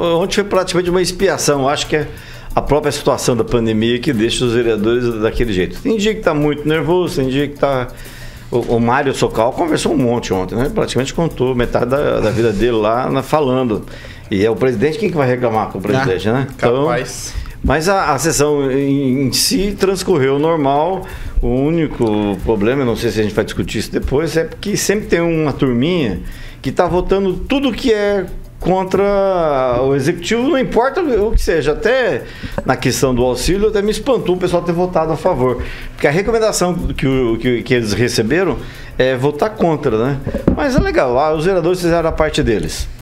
ontem foi praticamente uma expiação. Acho que é a própria situação da pandemia que deixa os vereadores daquele jeito. Tem dia que está muito nervoso, tem dia que está. O, o Mário Socal conversou um monte ontem, né? Praticamente contou metade da, da vida dele lá na, falando. E é o presidente quem que vai reclamar com o presidente, Ah, né? Então, capaz. mas a, a sessão em, em si transcorreu normal. O único problema, não sei se a gente vai discutir isso depois, é que sempre tem uma turminha que está votando tudo que é contra o executivo, não importa o que seja. Até na questão do auxílio, até me espantou o pessoal ter votado a favor. Porque a recomendação que, o- que, que eles receberam é votar contra, né? Mas é legal, os vereadores fizeram a parte deles.